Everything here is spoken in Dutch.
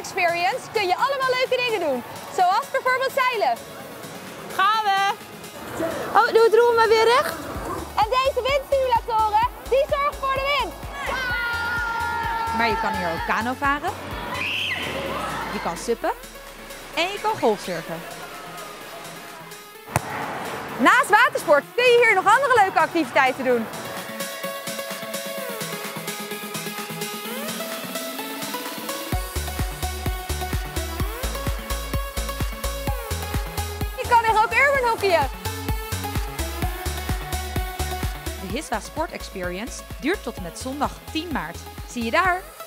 Experience kun je allemaal leuke dingen doen. Zoals bijvoorbeeld zeilen. Gaan we! Oh, doe het roer maar weer recht. En deze windstimulatoren, die zorgen voor de wind. Maar je kan hier ook kano varen. Je kan suppen. En je kan golfsurfen. Naast watersport kun je hier nog andere leuke activiteiten doen. De Hiswa Sport Experience duurt tot en met zondag 10 maart. Zie je daar!